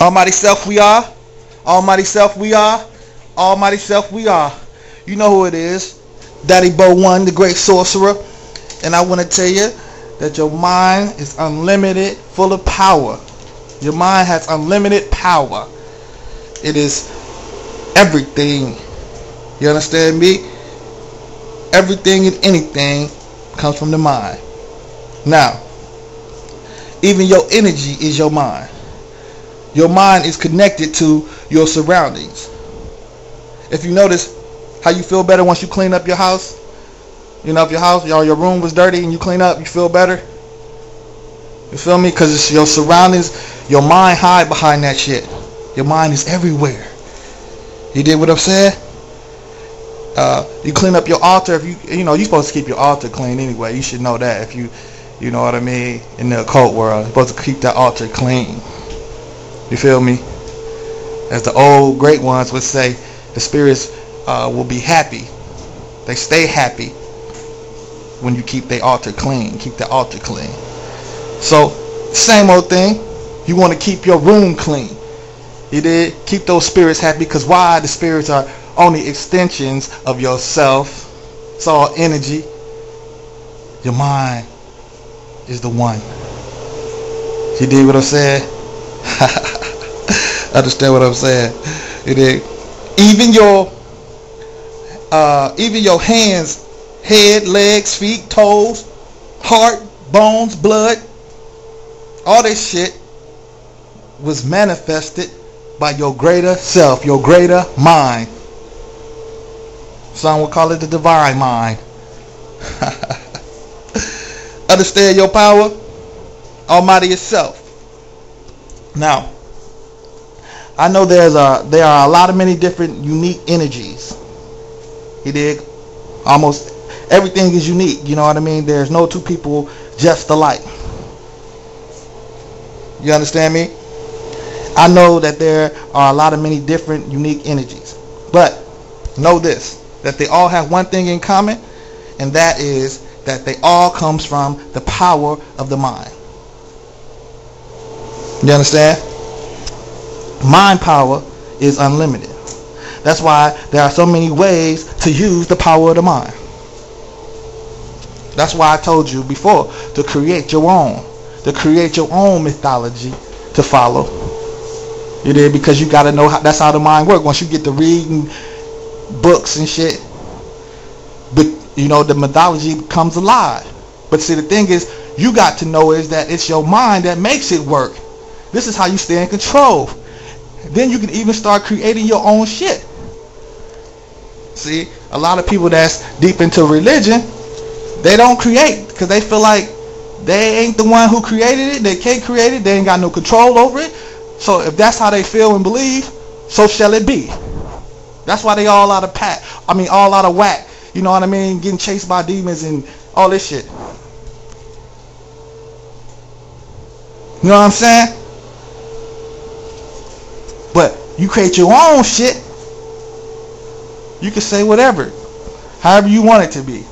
Almighty Self we are. Almighty Self we are. Almighty Self we are. You know who it is. Daddy Bo One, the great sorcerer. And I want to tell you that your mind is unlimited, full of power. Your mind has unlimited power. It is everything. You understand me? Everything and anything comes from the mind. Now, even your energy is your mind. Your mind is connected to your surroundings. If you notice how you feel better once you clean up your house, you know, if your house, your, your room was dirty and you clean up, you feel better. You feel me? Because it's your surroundings, your mind hide behind that shit. Your mind is everywhere. You did what I'm saying? Uh, you clean up your altar. If you, you know, you're supposed to keep your altar clean anyway. You should know that. If you, you know what I mean, in the occult world, you're supposed to keep that altar clean. You feel me? As the old great ones would say, the spirits uh, will be happy. They stay happy when you keep the altar clean. Keep the altar clean. So, same old thing. You want to keep your room clean. You did? Keep those spirits happy because why? The spirits are only extensions of yourself. It's all energy. Your mind is the one. You did what I said? Understand what I'm saying? It is even your uh, even your hands, head, legs, feet, toes, heart, bones, blood, all this shit was manifested by your greater self, your greater mind. Some would call it the divine mind. Understand your power? Almighty itself. Now, I know there's a there are a lot of many different unique energies. You dig? Almost everything is unique. You know what I mean? There's no two people just alike. You understand me? I know that there are a lot of many different unique energies. But know this, that they all have one thing in common, and that is that they all comes from the power of the mind. You understand? Mind power is unlimited. That's why there are so many ways to use the power of the mind. That's why I told you before to create your own, to create your own mythology to follow. You did because you got to know how, that's how the mind works. Once you get to reading books and shit, but you know the mythology comes alive. But see, the thing is, you got to know is that it's your mind that makes it work. This is how you stay in control. Then you can even start creating your own shit. See, a lot of people that's deep into religion, they don't create because they feel like they ain't the one who created it. They can't create it. They ain't got no control over it. So if that's how they feel and believe, so shall it be. That's why they all out of pat. I mean, all out of whack. You know what I mean? Getting chased by demons and all this shit. You know what I'm saying? But you create your own shit. You can say whatever. However you want it to be.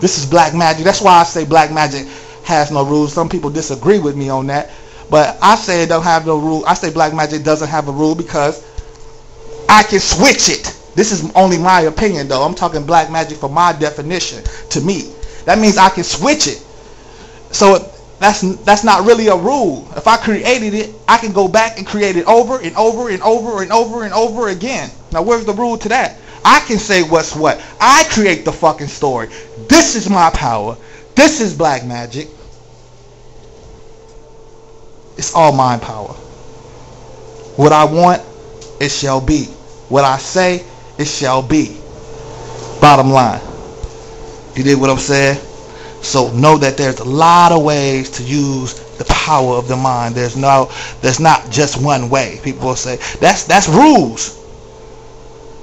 This is black magic. That's why I say black magic has no rules. Some people disagree with me on that. But I say it don't have no rule. I say black magic doesn't have a rule because I can switch it. This is only my opinion though. I'm talking black magic for my definition to me. That means I can switch it. So that's that's not really a rule. If I created it, I can go back and create it over and over and over and over and over again. Now where's the rule to that? I can say what's what. I create the fucking story. This is my power. This is black magic. It's all mind power. What I want, it shall be. What I say, it shall be. Bottom line. You did what I'm saying? So know that there's a lot of ways to use the power of the mind. There's no, there's not just one way. People will say that's that's rules.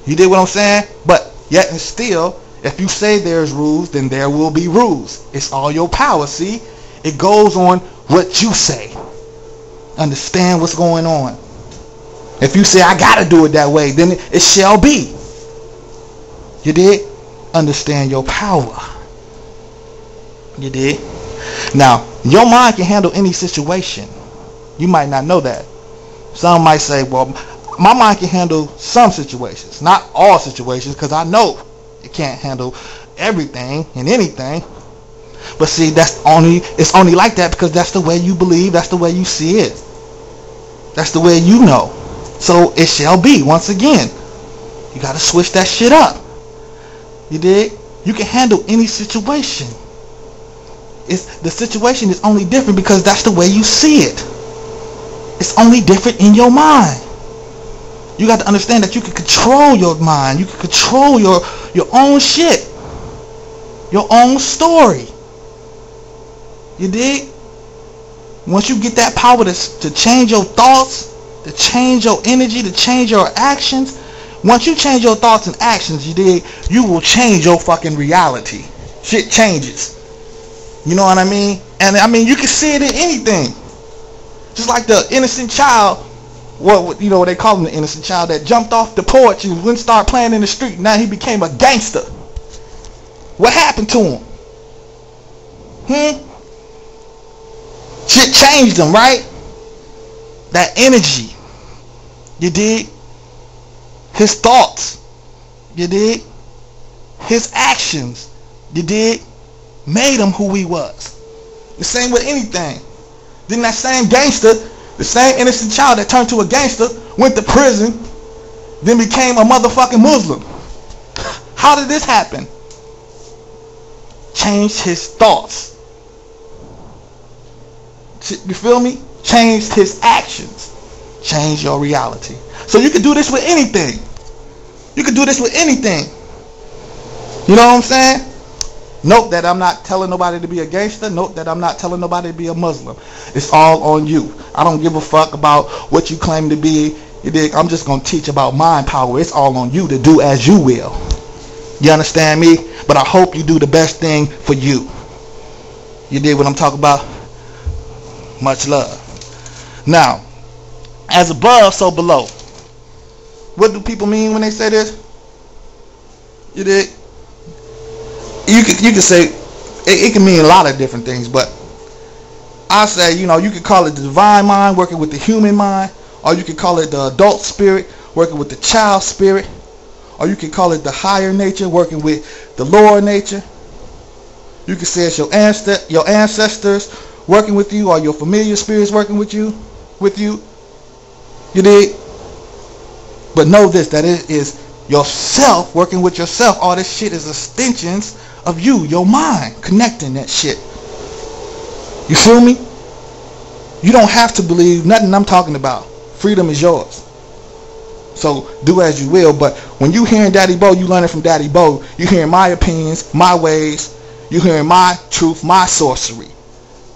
You did what I'm saying? But yet and still, if you say there's rules, then there will be rules. It's all your power. See, it goes on what you say. Understand what's going on. If you say I gotta do it that way, then it, it shall be. You did understand your power. You did? Now, your mind can handle any situation. You might not know that. Some might say, well, my mind can handle some situations, not all situations, because I know it can't handle everything and anything. But see, that's only it's only like that because that's the way you believe, that's the way you see it. That's the way you know. So it shall be once again. You gotta switch that shit up. You dig? You can handle any situation. It's the situation is only different because that's the way you see it. It's only different in your mind. You got to understand that you can control your mind. You can control your your own shit. Your own story. You dig? Once you get that power to, to change your thoughts, to change your energy, to change your actions, once you change your thoughts and actions, you dig, you will change your fucking reality. Shit changes. You know what I mean? And I mean, you can see it in anything. Just like the innocent child, what you know, they call him the innocent child that jumped off the porch and went start playing in the street. Now he became a gangster. What happened to him? Hmm? Shit changed him, right? That energy. You dig? His thoughts. You dig? His actions. You dig? Made him who he was. The same with anything. Then that same gangster, the same innocent child that turned to a gangster, went to prison, then became a motherfucking Muslim. How did this happen? Changed his thoughts. You feel me? Changed his actions. Change your reality. So you can do this with anything. You can do this with anything. You know what I'm saying? Note that I'm not telling nobody to be a gangster. Note that I'm not telling nobody to be a Muslim. It's all on you. I don't give a fuck about what you claim to be. I'm just going to teach about mind power. It's all on you to do as you will. You understand me? But I hope you do the best thing for you. You did what I'm talking about? Much love. Now, as above, so below. What do people mean when they say this? You did. You could you could say it, it can mean a lot of different things, but I say you know you could call it the divine mind working with the human mind, or you could call it the adult spirit working with the child spirit, or you could call it the higher nature working with the lower nature. You could say it's your ancestor, your ancestors working with you, or your familiar spirits working with you, with you. You did. But know this, that it is yourself working with yourself. All this shit is extensions of you, your mind, connecting that shit. You feel me? You don't have to believe nothing I'm talking about. Freedom is yours. So do as you will. But when you hearing Daddy Bo, you learning from Daddy Bo. You hearing my opinions, my ways. You hearing my truth, my sorcery.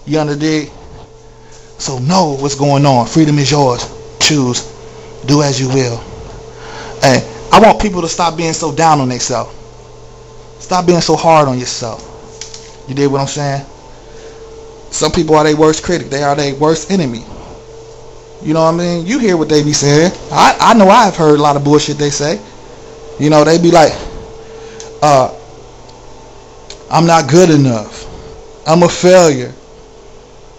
You understand? So know what's going on. Freedom is yours. Choose. Do as you will. And I want people to stop being so down on themselves. Stop being so hard on yourself. You did what I'm saying? Some people are their worst critic. They are their worst enemy. You know what I mean? You hear what they be saying. I, I know I've heard a lot of bullshit they say. You know, they be like, uh, I'm not good enough. I'm a failure.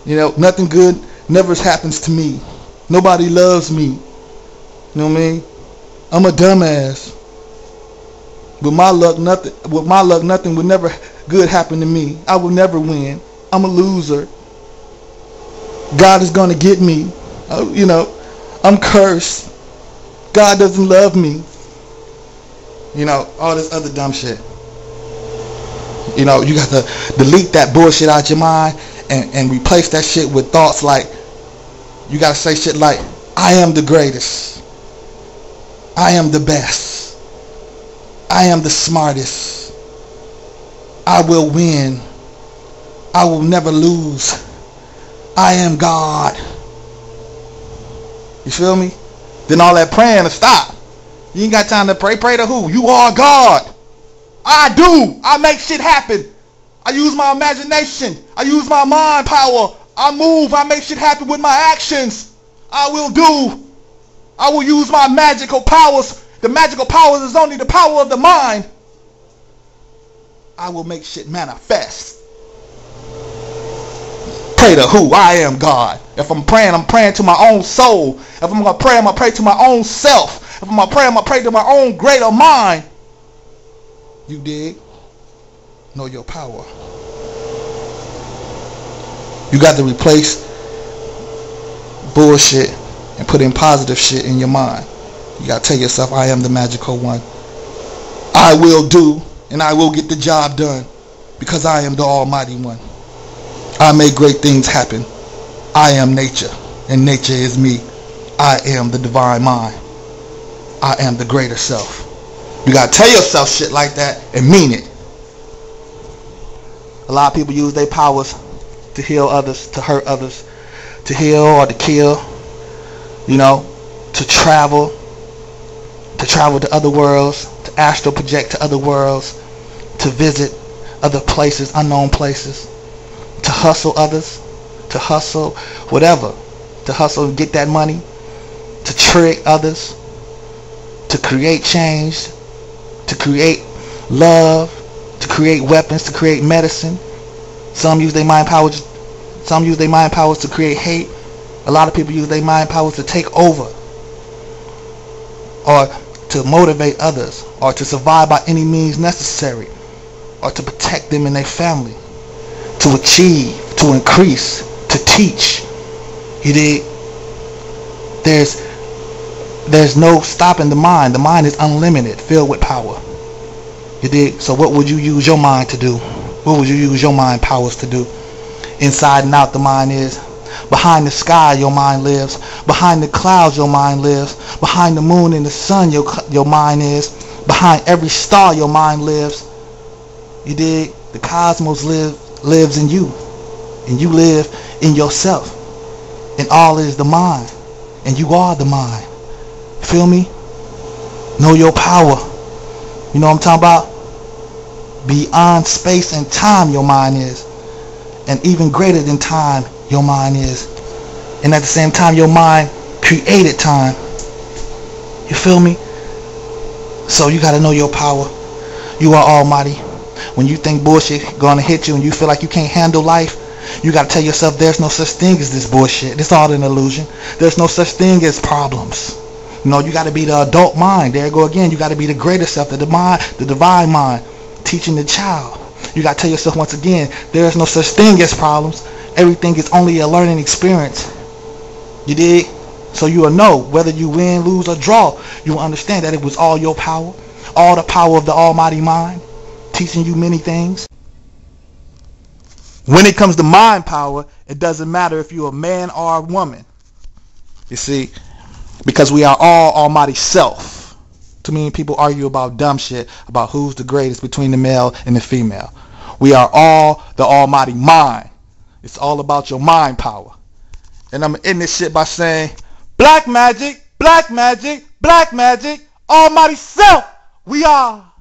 You know, nothing good never happens to me. Nobody loves me. You know what I mean? I'm a dumbass. With my luck, nothing. With my luck, nothing would never good happen to me. I will never win. I'm a loser. God is gonna get me. Uh, you know, I'm cursed. God doesn't love me. You know, all this other dumb shit. You know, you got to delete that bullshit out your mind and, and replace that shit with thoughts like, you got to say shit like, I am the greatest. I am the best. I am the smartest. I will win. I will never lose. I am God. You feel me? Then all that praying to stop. You ain't got time to pray. Pray to who? You are God. I do. I make shit happen. I use my imagination. I use my mind power. I move. I make shit happen with my actions. I will do. I will use my magical powers. The magical powers is only the power of the mind. I will make shit manifest. pray to who? I am God. If I'm praying, I'm praying to my own soul. If I'm going to pray, I'm going to pray to my own self. If I'm going to pray, I'm going to pray to my own greater mind. You dig? Know your power. You got to replace bullshit and put in positive shit in your mind. You got to tell yourself, I am the magical one. I will do and I will get the job done because I am the almighty one. I make great things happen. I am nature, and nature is me. I am the divine mind. I am the greater self. You gotta tell yourself shit like that and mean it. A lot of people use their powers to heal others, to hurt others, to heal or to kill, you know, to travel, to travel to other worlds, to astral project to other worlds, to visit other places, unknown places to hustle others, to hustle whatever, to hustle and get that money, to trick others, to create change, to create love, to create weapons, to create medicine. Some use their mind powers. Some use their mind powers to create hate. A lot of people use their mind powers to take over, or to motivate others, or to survive by any means necessary, or to protect them and their family to achieve, to increase, to teach. You did. There's there's no stopping the mind. The mind is unlimited, filled with power. You did. So what would you use your mind to do? What would you use your mind powers to do? Inside and out the mind is. Behind the sky your mind lives. Behind the clouds your mind lives. Behind the moon and the sun your your mind is. Behind every star your mind lives. You did. The cosmos live lives in you. And you live in yourself. And all is the mind. And you are the mind. Feel me? Know your power. You know what I'm talking about? Beyond space and time your mind is. And even greater than time your mind is. And at the same time your mind created time. You feel me? So you got to know your power. You are almighty. When you think bullshit gonna hit you and you feel like you can't handle life, you gotta tell yourself there's no such thing as this bullshit. It's all an illusion. There's no such thing as problems. You know, you gotta be the adult mind. There you go again. You gotta be the greater self, the divine, the divine mind, teaching the child. You gotta tell yourself once again, there's no such thing as problems. Everything is only a learning experience. You dig? So you will know whether you win, lose, or draw. You will understand that it was all your power, all the power of the Almighty Mind teaching you many things. When it comes to mind power, it doesn't matter if you're a man or a woman. You see, because we are all Almighty Self. Too many people argue about dumb shit about who's the greatest between the male and the female. We are all the Almighty Mind. It's all about your mind power. And I'm going to end this shit by saying, Black magic, black magic, black magic, Almighty Self, we are.